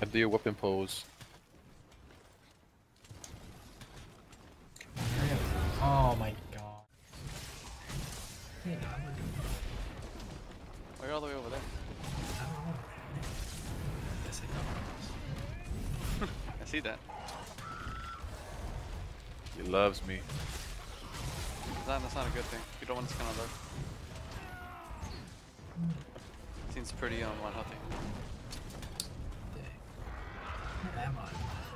And do your weapon pose. Oh my god. Hey, Why are you all the way over there? I don't know. Guess I know. I see that. He loves me. That, that's not a good thing. You don't want this kind of love. Seems pretty um, unhealthy. Dang. Where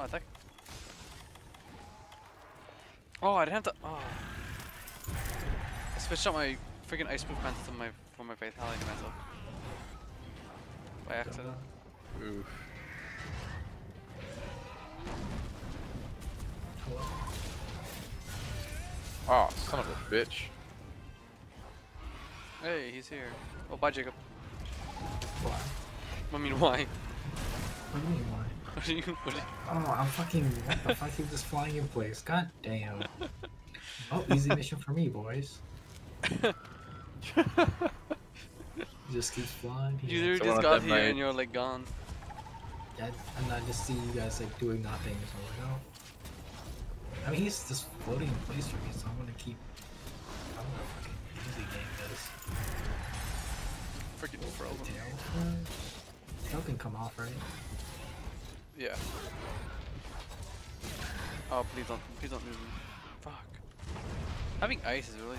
Oh, attack. Er oh, I didn't have to. Oh. I switched out my freaking ice proof mantle to my for my vitality mantle. By accident. Oof. Oh, son of a bitch. Hey, he's here. Oh, bye, Jacob. Why? I mean, why? What do you mean why? What do you? What do you Oh, I'm fucking. What the fuck? He was just flying in place. God damn. Oh, easy mission for me, boys. He just keeps flying. you literally just got that here night. and you're like gone. Yeah, and I just see you guys like doing nothing. So I'm like, oh. I mean, he's just floating in place for me, so I'm gonna keep. I'm gonna fucking easy game this. Freaking frozen. Tail. Tail can come off, right? Yeah. Oh, please don't, please don't move me. Fuck. Having ice is really.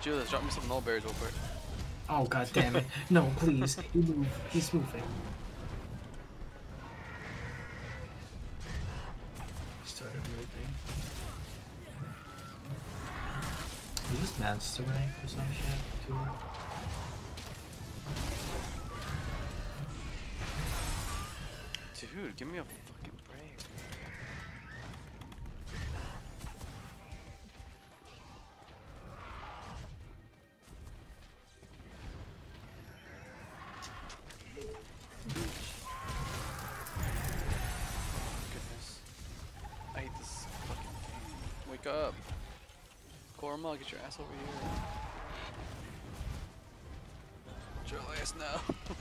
Julius, drop me some null berries real quick. Oh god damn it! No, please, he move. He's moving. Started moving. Is this master rank or some shit too? Dude, give me a fucking break. Goodness. I hate this fucking game. Wake up. Korma, get your ass over here. Get your ass now.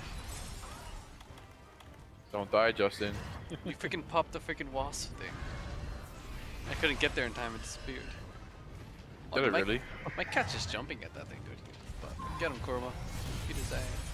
Don't die, Justin. You freaking popped the freaking wasp thing. I couldn't get there in time, it disappeared. Did it my, really? My cat's just jumping at that thing, dude. But get him, Korma. Get his ass.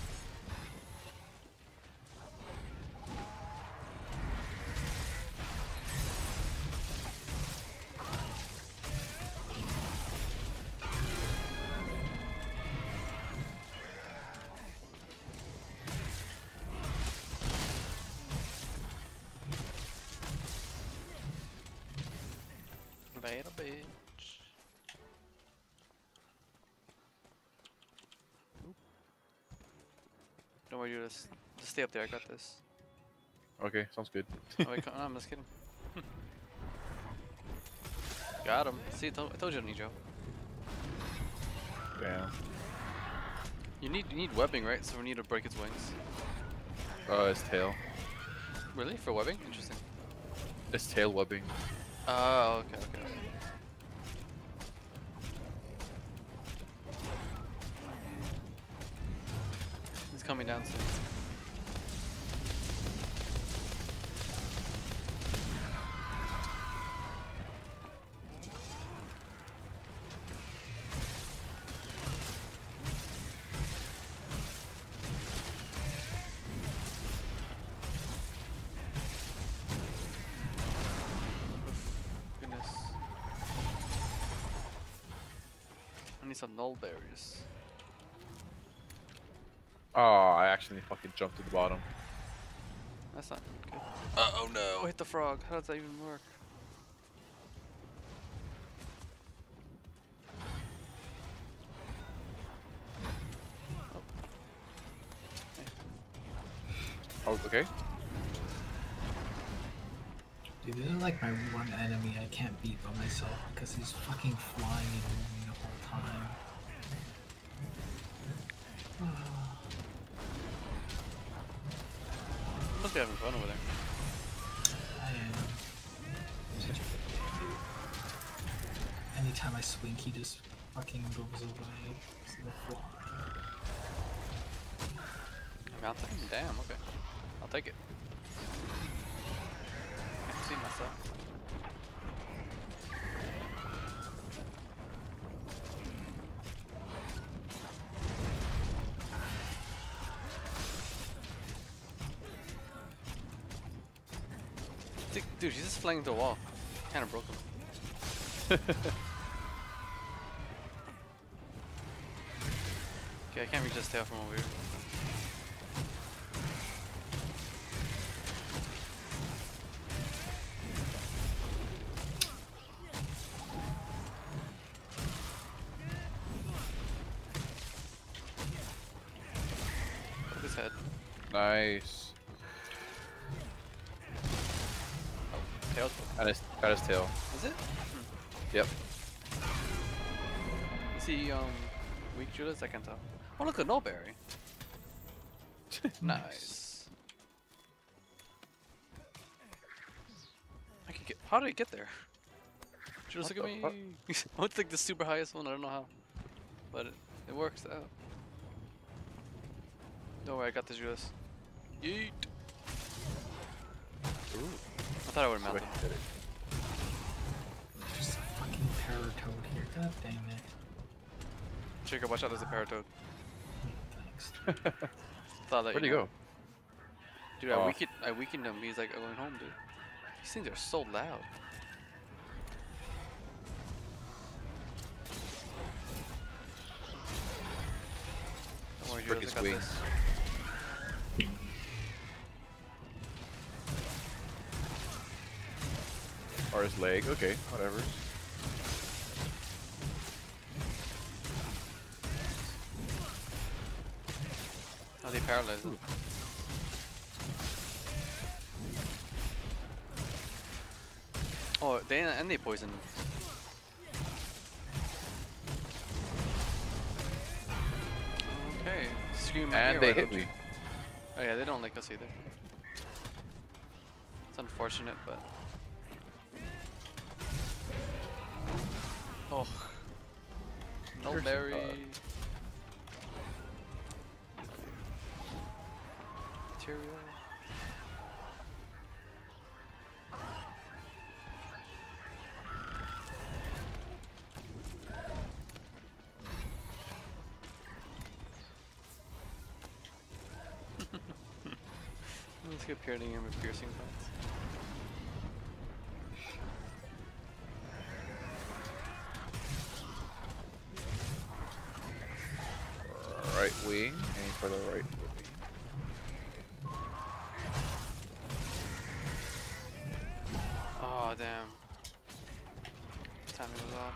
Bad bitch. Oop. Don't worry, you just, just stay up there. I got this. Okay, sounds good. Oh wait, come, no, I'm just kidding. got him. See, I told, I told you, Nijo. Damn. You need you need webbing, right? So we need to break its wings. Uh, its tail. Really? For webbing? Interesting. It's tail webbing. Oh, okay, okay. He's coming down soon. I need some null berries. Oh, I actually fucking jumped to the bottom. That's not good. Uh, oh no, hit the frog. How does that even work? Oh, oh okay. Dude, this is like my one enemy I can't beat by myself because he's fucking flying and fucking goes away. It's the fly. Mountain? Damn, okay. I'll take it. I've seen myself. Dude, Dude, he's just flying into the wall. Kinda broke Okay, I can't reach this tail from over here. Weak Judas? I can't tell. Oh look, a Nullberry. nice. I could get. How did I get there? Judas, What look at the fuck? me. What's like the super highest one? I don't know how, but it, it works out. Don't worry, I got the Judas. Yeet. Ooh. I thought I would have See mounted. can get it. There's a fucking paratoad here. God damn it. Jacob, watch out, there's a Paratoad. Thanks. Thought that Where'd he know. go? Dude, I Oh. weakened, I weakened him. He's like going home, dude. These things are so loud. Don't worry, Frick his I wings. this. Or his leg. Okay, whatever. Oh, they paralyzed him. Oh, they and they poisoned. him. Okay, scream And they hit me. Oh yeah, they don't like us either. It's unfortunate, but. Oh. No Here's berry. Material. Let's get piercing him with piercing points. Right wing. Aim for the right wing. Oh damn. Timing was off.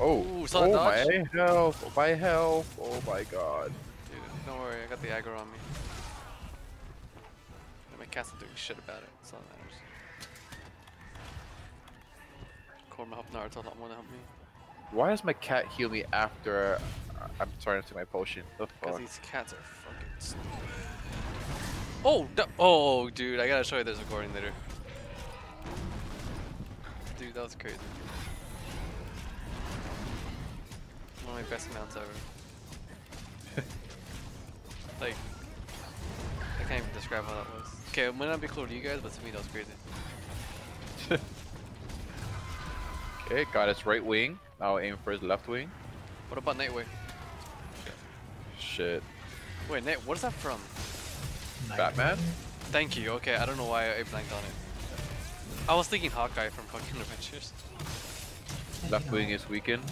Oh. Oh, Ooh, oh dodge? my health, oh my health, oh my god. Dude, don't worry, I got the aggro on me. And my cat's not doing shit about it, that's all that matters. Korma helped Naruto a lot more than helped me. Why does my cat heal me after I'm starting to take my potion? Because these cats are fucking stupid. Oh, no- oh, dude, I gotta show you this recording later. Dude, that was crazy. One of my best mounts ever. like, I can't even describe how that was. Okay, it might not be cool to you guys, but to me that was crazy. Okay, got his right wing. Now aim for his left wing. What about Nightwing? Shit. Wait, Night, what is that from? Batman? Thank you. Okay, I don't know why I blanked on it. I was thinking Hawkeye from fucking Avengers. Left wing is weakened.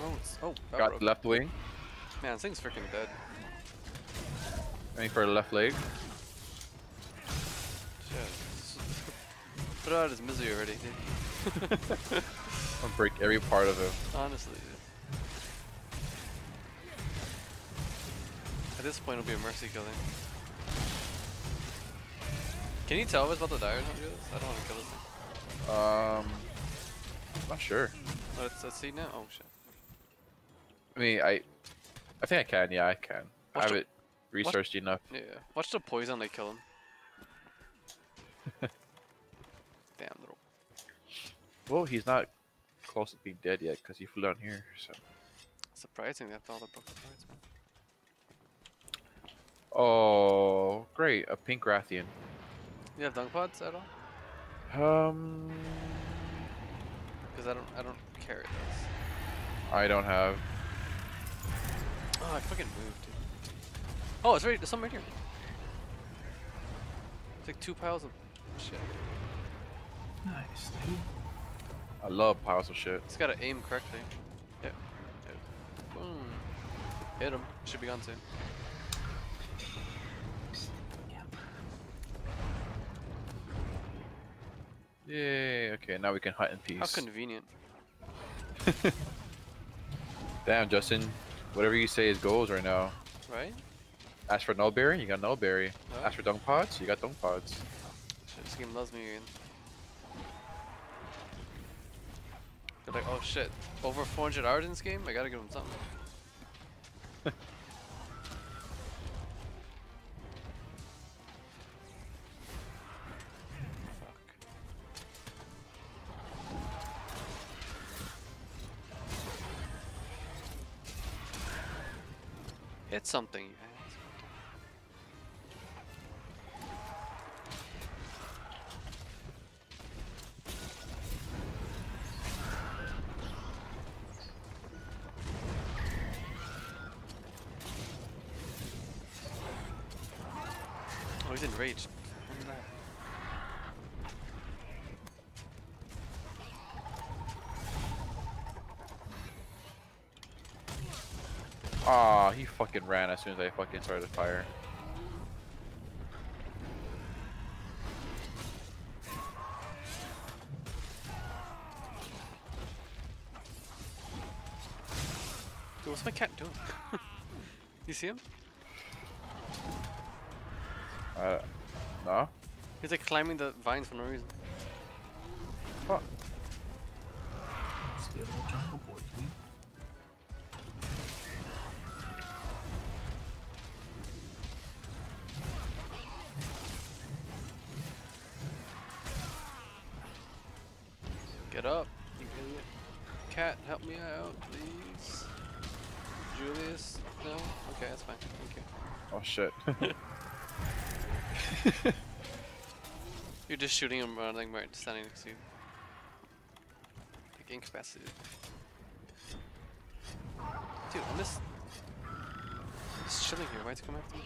What's oh Got broke. left wing. Man, this thing's freaking dead. Aiming for the left leg. Shit. Put out his misery already, dude. I'll break every part of him. Honestly, dude. At this point, it'll be a mercy killing. Can you tell if it's about to die or not, I don't want to kill this thing. Um, not sure. Let's, let's see now. Oh shit. I mean, I, I think I can. Yeah, I can. I have it researched enough. Yeah. Watch the poison they kill him. Damn little. Well, he's not close to being dead yet because he flew down here. So. Surprising that all the the parts. Oh, great! A pink Rathian. You have dung pods at all? Um, Because I don't, I don't carry those. I don't have. Oh, I fucking moved, dude. Oh, it's right. There's something right here. It's like two piles of shit. Nice, dude. I love piles of shit. It's gotta aim correctly. Yeah. yeah. Boom. Hit him. Should be gone soon. Yay! Okay, now we can hunt in peace. How convenient. Damn, Justin. Whatever you say is goals right now. Right? Ask for no Nullberry, you got Nullberry. Oh. Ask for Dung Pods, you got Dung Pods. Shit, this game loves me again. They're like, oh shit, over 400 hours in this game? I gotta give him something. Hit something, you ass. Oh, he's enraged. Aw, he fucking ran as soon as I fucking started to fire. Dude, what's my cat doing? you see him? Uh, no? He's like climbing the vines for no reason. Fuck. Get up, you idiot. Cat, help me out, please. Julius? No? Okay, that's fine. Thank you. Oh shit. You're just shooting him running right standing next to you. Like incapacitated. Dude, I'm just just chilling here. Why'd you come after me?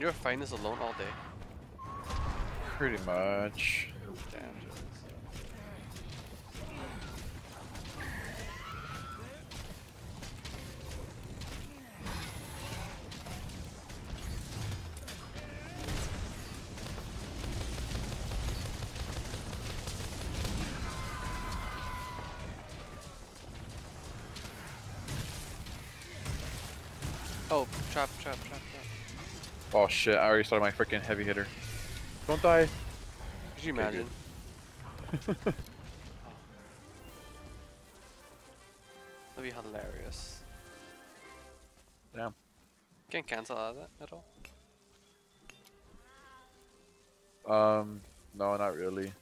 And you're fighting this alone all day? Pretty much. Damn, Oh, trap, trap, trap, trap. Oh shit, I already started my freaking heavy hitter. Don't die. Could you imagine? That'd be hilarious. Damn. Can't cancel out of that at all. Um, no, not really.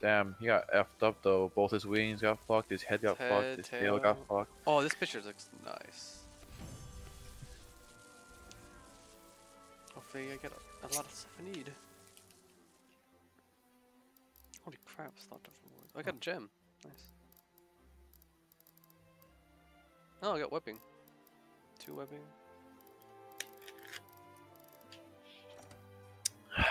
Damn, he got effed up though. Both his wings got fucked, his head got Head, fucked, his tail got fucked. Oh, this picture looks nice. Hopefully I get a, a lot of stuff I need. Holy crap, it's not different words. I got a gem. Nice. Oh, I got webbing. Two webbing.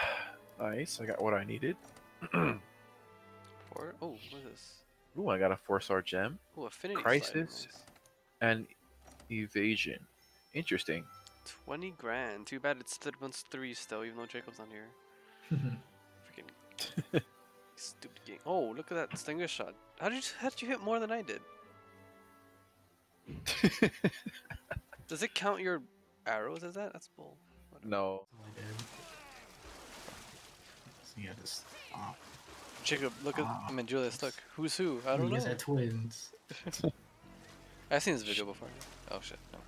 Nice, I got what I needed. Four. Oh, what is this? Ooh, I got a four star gem Oh, affinity. Crisis. nice. and evasion. Interesting. 20 grand. Too bad it's Stidman's 3 still, even though Jacob's not here. Freaking stupid game. Oh, look at that stinger shot. How did you, how did you hit more than I did? Does it count your arrows as that? That's bull. no. I did. So yeah, just stop. Jacob, look at. I Ah. mean, Julius, look. Who's who? I don't you guys know. are twins. I've seen this video before. Oh shit. No.